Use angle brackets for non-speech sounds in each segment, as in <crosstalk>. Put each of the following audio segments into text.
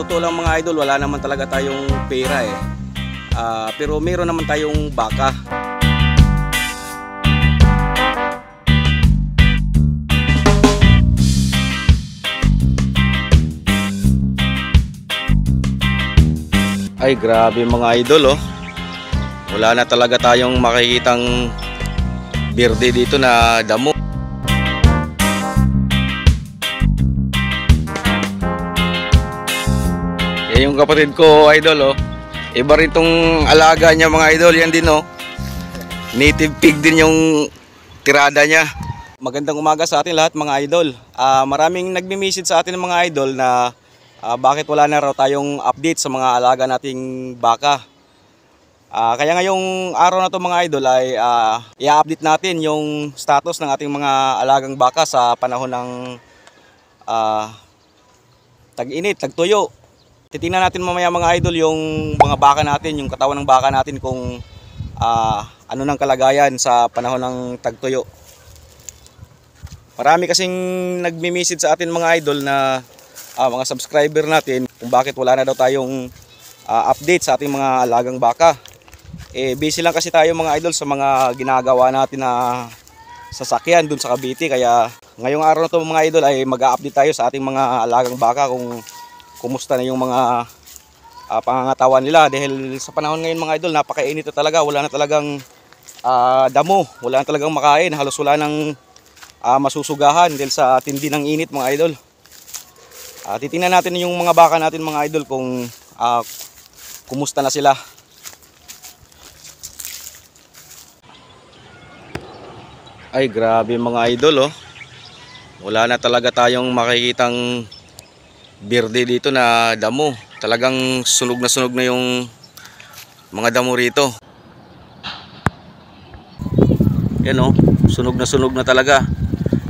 totoo lang mga idol, wala naman talaga tayong pera eh. Ah, pero meron naman tayong baka. Ay grabe mga idol oh. Wala na talaga tayong makikitang birthday dito na damo. Kapatid ko, idol, oh. Iba rin tong alaga niya, mga idol. Yan din, oh. Native pig din yung tirada niya. Magandang umaga sa atin lahat, mga idol. Ah, maraming nagmi-message sa atin mga idol na ah, bakit wala na raw tayong update sa mga alaga nating baka. Ah, kaya ngayong araw na to mga idol ay ah, i-update natin yung status ng ating mga alagang baka sa panahon ng ah, tag-init, tagtuyo. Titingnan natin mamaya mga idol yung mga baka natin, yung katawan ng baka natin kung ah, ano nang kalagayan sa panahon ng tagtuyo. Marami kasing nagmi-message sa atin mga idol na ah, mga subscriber natin kung bakit wala na daw tayong ah, update sa ating mga alagang baka. Eh busy lang kasi tayo mga idol sa mga ginagawa natin na sasakyan dun sa Cavite kaya ngayong araw na to mga idol ay mag-update tayo sa ating mga alagang baka kung kumusta na yung mga ah, pangangatawan nila? Dahil sa panahon ngayon mga idol napakainit na talaga. Wala na talagang ah, damo. Wala na talagang makain. Halos wala nang ah, masusugahan dahil sa tindi ng init mga idol. Ah, titingnan natin yung mga baka natin mga idol kung ah, kumusta na sila. Ay grabe mga idol oh. Wala na talaga tayong makikitang birthday dito na damo. Talagang sunog na sunog na yung mga damo rito. Yan oh, sunog na sunog na talaga.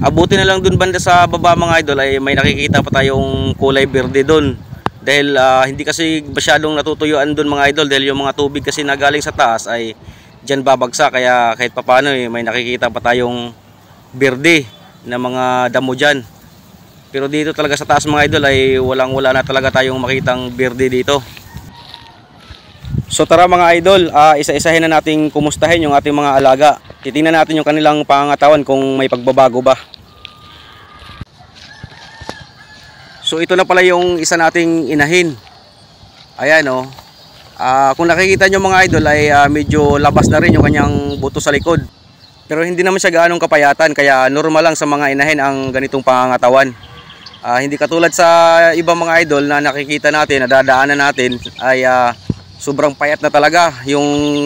Abuti na lang dun banda sa baba mga idol ay may nakikita pa tayong kulay berde dun. Dahil ah, hindi kasi masyadong natutuyuan dun mga idol dahil yung mga tubig kasi na galing sa taas ay dyan babagsak kaya kahit papano eh, may nakikita pa tayong berde na mga damo dyan. Pero dito talaga sa taas mga idol ay walang wala na talaga tayong makitang berde dito. So tara mga idol, ah, isa-isahin na nating kumustahin yung ating mga alaga. Titingnan natin yung kanilang pangangatawan kung may pagbabago ba. So ito na pala yung isa nating inahin. Ayan oh. Ah, kung nakikita nyo mga idol ay ah, medyo labas na rin yung kanyang buto sa likod. Pero hindi naman siya gaanong kapayatan kaya normal lang sa mga inahin ang ganitong pangangatawan. Ah, hindi katulad sa ibang mga idol na nakikita natin, nadadaanan natin ay ah, sobrang payat na talaga yung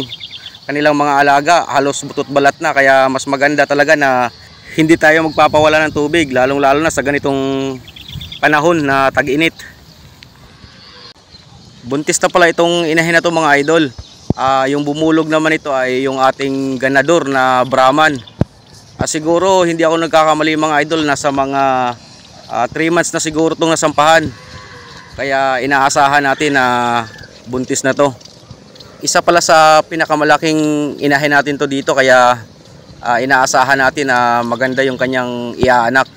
kanilang mga alaga, halos butot balat na kaya mas maganda talaga na hindi tayo magpapawala ng tubig lalong lalo na sa ganitong panahon na tag-init. Buntis na pala itong inahin na to mga idol. Ah, yung bumulog naman ito ay yung ating ganador na Brahman. Ah, siguro hindi ako nagkakamali mga idol nasa mga 3 months na siguro itong nasampahan. Kaya inaasahan natin na buntis na to. Isa pala sa pinakamalaking inahin natin to dito kaya ah, inaasahan natin na maganda yung kanyang iaanak.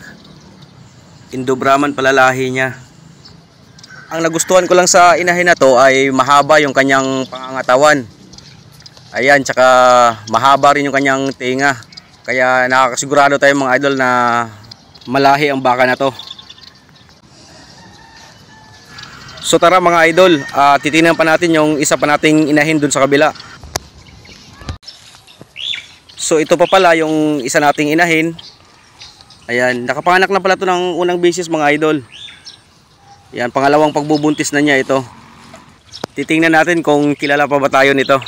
Indo Brahman pala lahi niya. Ang nagustuhan ko lang sa inahin na to ay mahaba yung kanyang pangangatawan. Ayan, tsaka mahaba rin yung kanyang tinga. Kaya nakakasigurado tayo mga idol na malahi ang baka na to. So tara mga idol, ah, titingnan pa natin yung isa pa nating inahin dun sa kabila. So ito pa pala yung isa nating inahin. Ayan, nakapanganak na pala to ng unang bisis mga idol. Yan, pangalawang pagbubuntis na niya ito. Titingnan natin kung kilala pa ba tayo nito.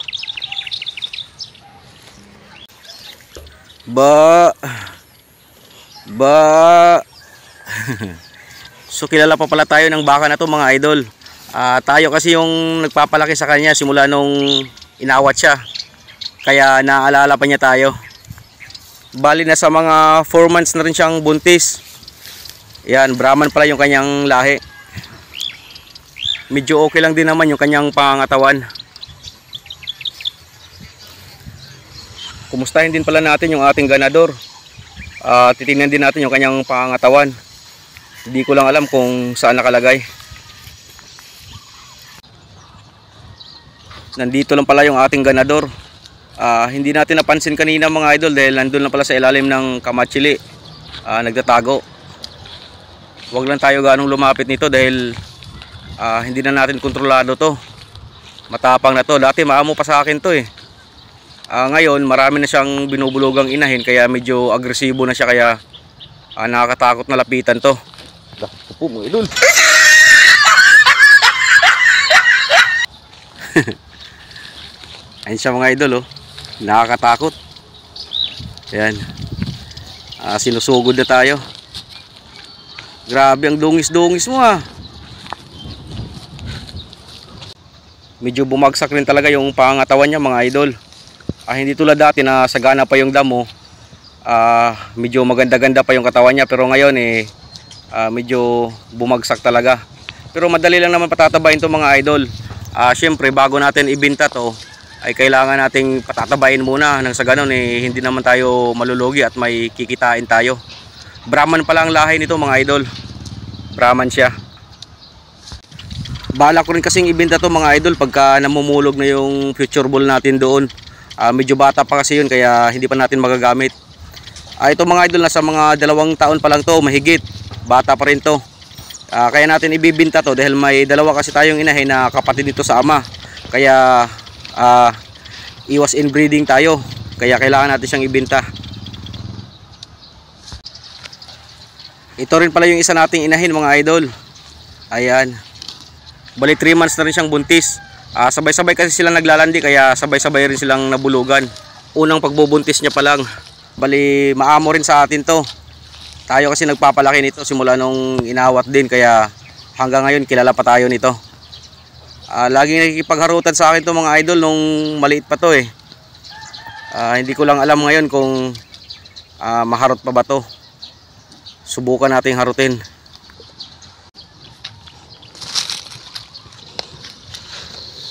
Ba Ba <laughs> So kilala pa pala tayo ng baka na to mga idol. Ah, tayo kasi yung nagpapalaki sa kanya simula nung inawat siya. Kaya naalala pa niya tayo. Bali na sa mga 4 months na rin siyang buntis. Yan, Brahman pala yung kanyang lahi medyo okay lang din naman yung kanyang pangatawan kumustahin din pala natin yung ating ganador uh, titingnan din natin yung kanyang pangatawan hindi ko lang alam kung saan nakalagay. Nandito lang pala yung ating ganador. Uh, hindi natin napansin kanina mga idol dahil nandun lang pala sa ilalim ng kamachili. Uh, nagtatago. Wag lang tayo ganong lumapit nito dahil uh, hindi na natin kontrolado to. Matapang na to. Dati maamo pa sa akin to eh. Ah, ngayon marami na siyang binubulugang inahin kaya medyo agresibo na siya kaya ah, nakakatakot na lapitan to. Po mga idol. <laughs> Ayun siya mga idol oh. Nakakatakot. Ayan. Ah, sinusugod na tayo. Grabe ang dungis-dungis mo ah. Medyo bumagsak rin talaga yung pangatawan niya mga idol. Ah, hindi tulad dati na sagana pa yung damo. Ah, medyo maganda-ganda pa yung katawan niya pero ngayon eh ah, medyo bumagsak talaga. Pero madali lang naman patatabain to mga idol. Ah, syempre bago natin ibenta to ay kailangan nating patatabain muna nang sa ganun eh hindi naman tayo malulugi at may kikitain tayo. Brahman pala ang lahi nito mga idol. Brahman siya. Bala ko rin kasing ibenta to mga idol pagka namumulog na yung future ball natin doon. Ah, medyo bata pa kasi yun kaya hindi pa natin magagamit. Ah, ito mga idol nasa mga dalawang taon pa lang to mahigit. Bata pa rin to. Ah, kaya natin ibibinta to dahil may dalawa kasi tayong inahin na kapatid dito sa ama. Kaya ah, iwas inbreeding tayo. Kaya kailangan natin siyang ibinta. Ito rin pala yung isa nating inahin mga idol. Ayan. Bali 3 months na rin siyang buntis. Ah, sabay-sabay kasi silang naglalandi kaya sabay-sabay rin silang nabulugan. Unang pagbubuntis niya pa lang. Bali maamo rin sa atin to. Tayo kasi nagpapalaki nito simula nung inawat din kaya hanggang ngayon kilala pa tayo nito. Ah, laging nakikipagharutan sa akin to mga idol nung maliit pa to eh. Ah, hindi ko lang alam ngayon kung ah, maharot pa ba to. Subukan nating harutin.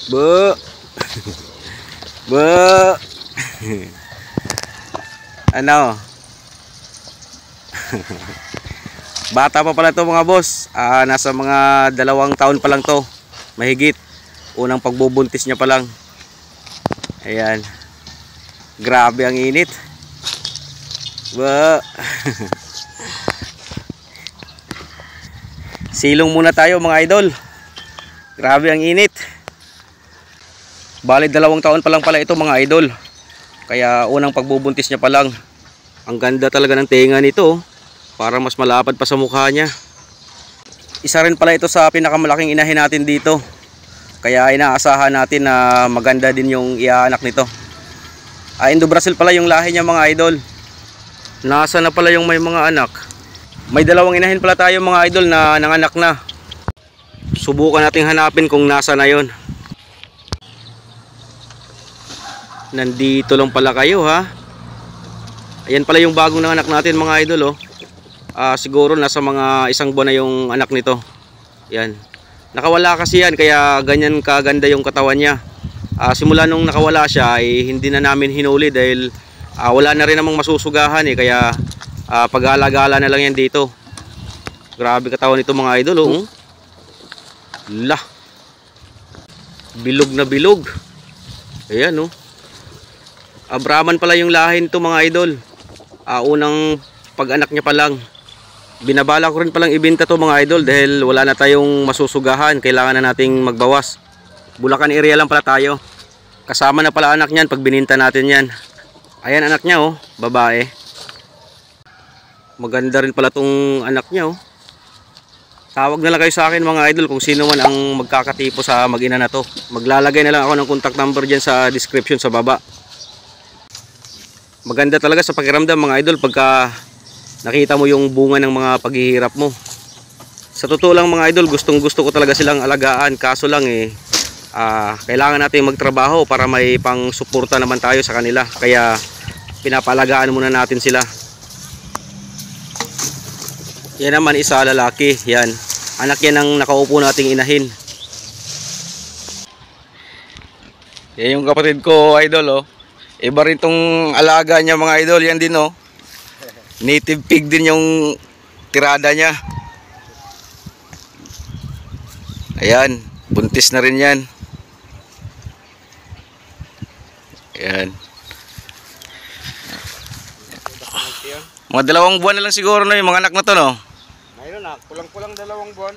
Ba. Ba. ano? Bata pa pala to mga boss. Ah, nasa mga dalawang taon pa lang to. Mahigit. Unang pagbubuntis niya pa lang. Ayan. Grabe ang init. Ba. Silong muna tayo mga idol. Grabe ang init. Bali dalawang taon pa lang pala ito mga idol. Kaya unang pagbubuntis niya pa lang. Ang ganda talaga ng tenga nito. oh. Para mas malapad pa sa mukha niya. Isa rin pala ito sa pinakamalaking inahin natin dito. Kaya inaasahan natin na maganda din yung iaanak nito. Ah, Indo Brazil pala yung lahi niya mga idol. Nasa na pala yung may mga anak. May dalawang inahin pala tayo mga idol na nanganak na. Subukan nating hanapin kung nasa na yon. Nandito lang pala kayo ha. Ayan pala yung bagong nanganak natin mga idol oh. Ah, siguro nasa mga isang buwan na yung anak nito. Yan. Nakawala kasi yan kaya ganyan kaganda yung katawan niya. Ah, simula nung nakawala siya ay hindi na namin hinuli dahil ah, wala na rin namang masusugahan eh kaya ah, pag-alagala na lang yan dito. Grabe katawan nito mga idol oh. Lah. Bilog na bilog. Ayan oh. Abraman pala yung lahin to mga idol. Ah, unang pag-anak niya pa lang. Binabala ko rin palang ibenta to mga idol dahil wala na tayong masusugahan. Kailangan na nating magbawas. Bulacan area lang pala tayo. Kasama na pala anak niyan pag bininta natin yan. Ayan anak niya oh, babae. Maganda rin pala tong anak niya oh. Tawag na lang kayo sa akin mga idol kung sino man ang magkakatipo sa mag-ina na to. Maglalagay na lang ako ng contact number dyan sa description sa baba. Maganda talaga sa pakiramdam mga idol pagka nakita mo yung bunga ng mga paghihirap mo. Sa totoo lang mga idol, gustong gusto ko talaga silang alagaan. Kaso lang eh, ah, kailangan natin magtrabaho para may pang suporta naman tayo sa kanila. Kaya pinapalagaan muna natin sila. Yan naman isa lalaki, yan. Anak yan ang nakaupo nating inahin. Yan yung kapatid ko, idol oh. Iba rin tong alaga niya mga idol, yan din oh. Native pig din yung tirada niya. Ayan, buntis na rin yan. Ayan. Mga dalawang buwan na lang siguro na yung mga anak na to, no? Mayroon na, kulang-kulang dalawang buwan.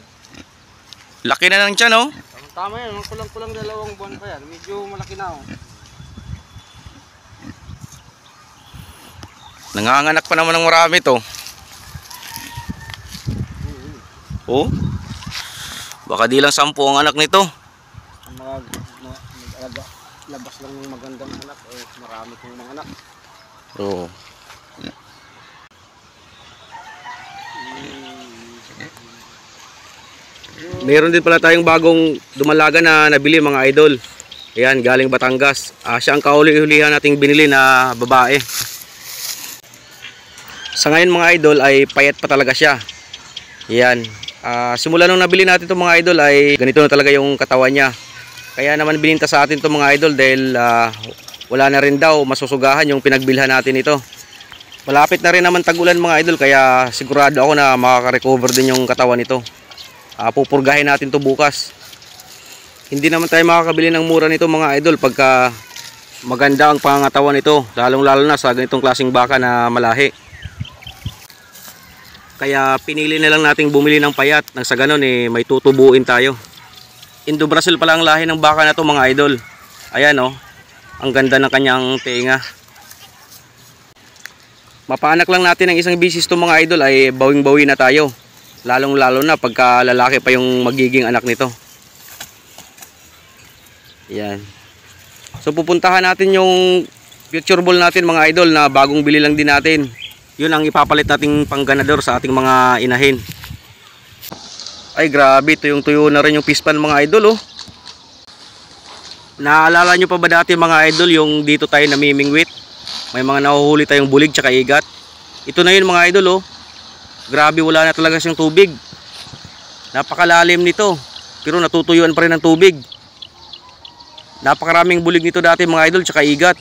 Laki na ng tiyan, no? Tama yan, kulang-kulang dalawang buwan pa yan. Medyo malaki na oh. Nanganganak pa naman ng marami to. Oh? Baka di lang sampu ang anak nito. Ang mga ma, mag-alaga, labas lang ng magandang anak, eh, marami kong mga anak. Oo. Meron din pala tayong bagong dumalaga na nabili mga idol. Ayan, galing Batangas. Ah, siya ang kahuli-hulihan nating binili na babae. Sa ngayon mga idol ay payat pa talaga siya. Ayan. Ah, simula nung nabili natin itong mga idol ay ganito na talaga yung katawan niya. Kaya naman bininta sa atin itong mga idol dahil ah, wala na rin daw masusugahan yung pinagbilhan natin ito. Malapit na rin naman tagulan mga idol kaya sigurado ako na makaka-recover din yung katawan nito. Ah, pupurgahin natin to bukas. Hindi naman tayo makakabili ng mura nito mga idol pagka maganda ang pangangatawan nito, lalong lalo na sa ganitong klaseng baka na malahi. Kaya pinili na lang nating bumili ng payat nang sa ganun eh may tutubuin tayo. Indo Brazil pala ang lahi ng baka na to mga idol. Ayan oh. Ang ganda ng kanyang tenga. Mapaanak lang natin ng isang bisis to mga idol ay bawing-bawi na tayo. Lalong lalo na pagka lalaki pa yung magiging anak nito. Yan. So pupuntahan natin yung future ball natin mga idol na bagong bili lang din natin. Yun ang ipapalit nating pangganador sa ating mga inahin. Ay grabe, tuyong tuyo na rin yung pispan mga idol oh. Naalala nyo pa ba dati mga idol yung dito tayo namimingwit? May mga nahuhuli tayong bulig tsaka igat. Ito na yun mga idol oh. Grabe wala na talaga siyang tubig. Napakalalim nito. Pero natutuyuan pa rin ng tubig. Napakaraming bulig nito dati mga idol tsaka igat.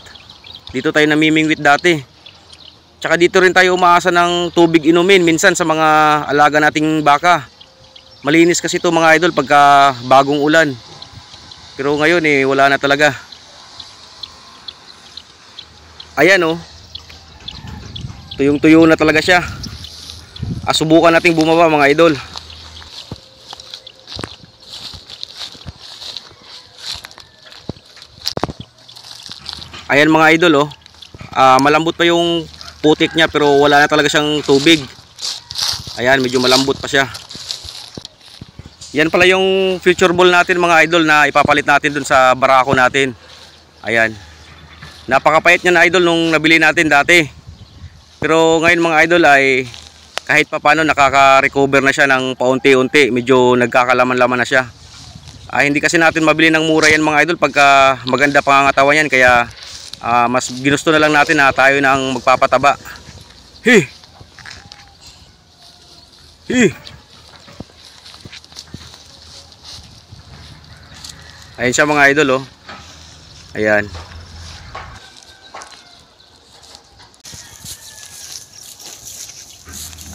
Dito tayo namimingwit dati. Tsaka dito rin tayo umaasa ng tubig inumin minsan sa mga alaga nating baka. Malinis kasi ito mga idol pagka bagong ulan. Pero ngayon eh wala na talaga. Ayan oh. Tuyong-tuyo na talaga siya. Ah, subukan nating bumaba mga idol. Ayan mga idol oh. Ah, malambot pa yung putik niya pero wala na talaga siyang tubig. Ayan, medyo malambot pa siya. Yan pala yung future ball natin mga idol na ipapalit natin dun sa barako natin. Ayan. Napakapait niya na idol nung nabili natin dati. Pero ngayon mga idol ay kahit papano nakaka-recover na siya ng paunti-unti. Medyo nagkakalaman-laman na siya. Ah, hindi kasi natin mabili ng mura yan mga idol pagka maganda pangangatawan yan. Kaya ah, mas ginusto na lang natin na tayo na ang magpapataba. Hi! Hi! Ayan siya mga idol oh. Ayan.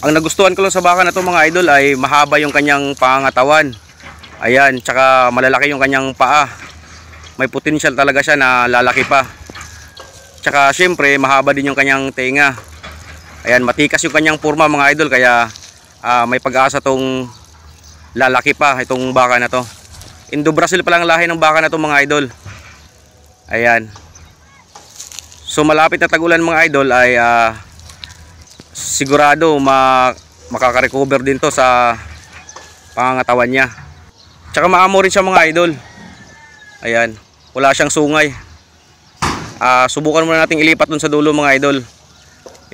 Ang nagustuhan ko lang sa baka na to mga idol ay mahaba yung kanyang pangatawan. Ayan, tsaka malalaki yung kanyang paa. May potential talaga siya na lalaki pa. Tsaka syempre mahaba din yung kanyang tenga. Ayan, matikas yung kanyang purma mga idol kaya ah, may pag-asa tong lalaki pa itong baka na to. Indo Brazil pa lang lahi ng baka na to mga idol. Ayan. So malapit na tagulan mga idol ay ah, sigurado ma makaka-recover din to sa pangangatawan niya. Tsaka maamo rin siya mga idol. Ayan, wala siyang sungay. Ah, subukan muna nating ilipat dun sa dulo mga idol.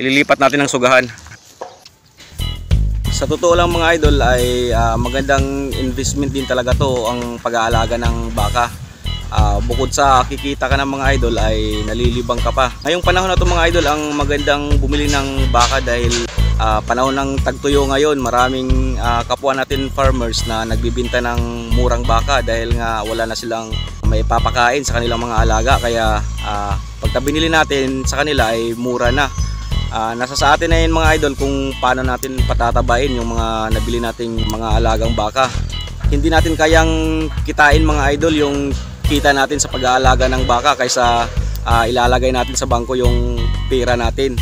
Ililipat natin ng sugahan. Sa totoo lang mga idol ay ah, magandang investment din talaga to ang pag-aalaga ng baka. Ah, bukod sa kikita ka ng mga idol ay nalilibang ka pa. Ngayong panahon na to mga idol ang magandang bumili ng baka dahil ah, panahon ng tagtuyo ngayon maraming ah, kapwa natin farmers na nagbibinta ng murang baka dahil nga wala na silang may papakain sa kanilang mga alaga kaya ah, pagka natin sa kanila ay mura na. Ah, nasa sa atin na yun mga idol kung paano natin patatabain yung mga nabili nating mga alagang baka. Hindi natin kayang kitain mga idol yung kita natin sa pag-aalaga ng baka kaysa ah, ilalagay natin sa bangko yung pera natin.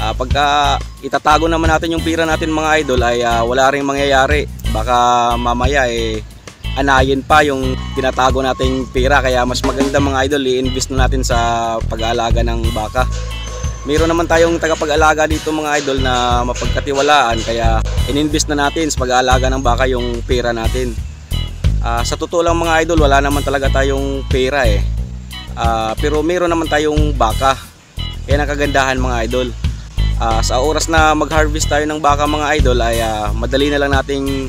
Ah, pagka itatago naman natin yung pera natin mga idol ay ah, wala ring mangyayari. Baka mamaya eh anayin pa yung tinatago nating pera kaya mas maganda mga idol i-invest na natin sa pag-aalaga ng baka. Meron naman tayong tagapag-alaga dito mga idol na mapagkatiwalaan kaya ininvest na natin sa pag-aalaga ng baka yung pera natin. Ah, sa totoo lang mga idol wala naman talaga tayong pera eh. Ah, pero meron naman tayong baka. Yan ang kagandahan mga idol. Ah, sa oras na mag-harvest tayo ng baka mga idol ay ah, madali na lang nating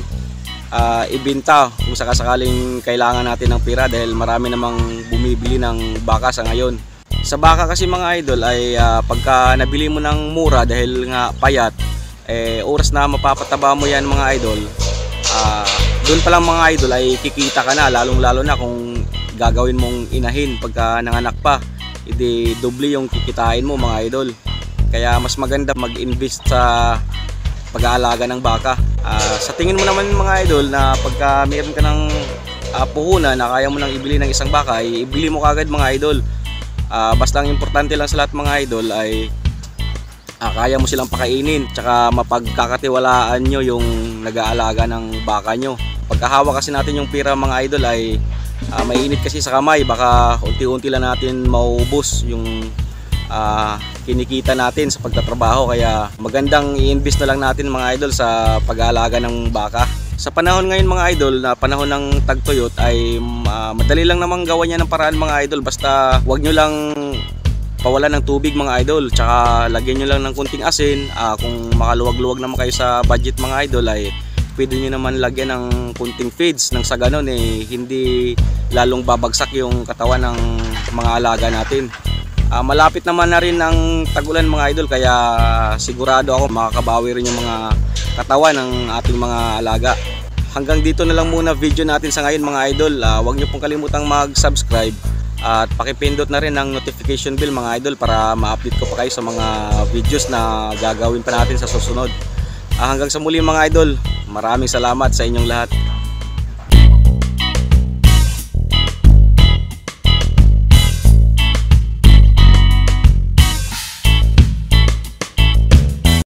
ah, ibenta kung sakasakaling kailangan natin ng pera dahil marami namang bumibili ng baka sa ngayon. Sa baka kasi mga idol ay ah, pagka nabili mo ng mura dahil nga payat, eh, oras na mapapataba mo yan mga idol, ah, doon pa lang mga idol ay kikita ka na lalong lalo na kung gagawin mong inahin pagka nanganak pa. Hindi doble yung kikitain mo mga idol. Kaya mas maganda mag-invest sa pag-aalaga ng baka. Ah, sa tingin mo naman mga idol na pagka meron ka ng ah, puhunan na kaya mo nang ibili ng isang baka, ibili mo kagad mga idol. Ah, basta ang importante lang sa lahat mga idol ay ah, kaya mo silang pakainin tsaka mapagkakatiwalaan nyo yung nag-aalaga ng baka nyo. Pagkahawa kasi natin yung pira mga idol ay ah, mainit kasi sa kamay baka unti-unti lang natin maubos yung ah, kinikita natin sa pagtatrabaho kaya magandang i-invest na lang natin mga idol sa pag-aalaga ng baka. Sa panahon ngayon mga idol na panahon ng tagtuyot ay ah, madali lang namang gawa niya ng paraan mga idol. Basta wag nyo lang pawalan ng tubig mga idol. Tsaka lagyan nyo lang ng kunting asin. Ah, kung makaluwag-luwag naman kayo sa budget mga idol ay pwede nyo naman lagyan ng kunting feeds. Nang sa ganun eh hindi lalong babagsak yung katawan ng mga alaga natin Ah, malapit naman na rin ang tagulan mga idol kaya sigurado ako makakabawi rin yung mga katawan ng ating mga alaga hanggang dito na lang muna video natin sa ngayon mga idol Ah, huwag nyo pong kalimutang mag-subscribe at pakipindot na rin ang notification bell mga idol para ma-update ko pa kayo sa mga videos na gagawin pa natin sa susunod. Ah, hanggang sa muli mga idol, maraming salamat sa inyong lahat.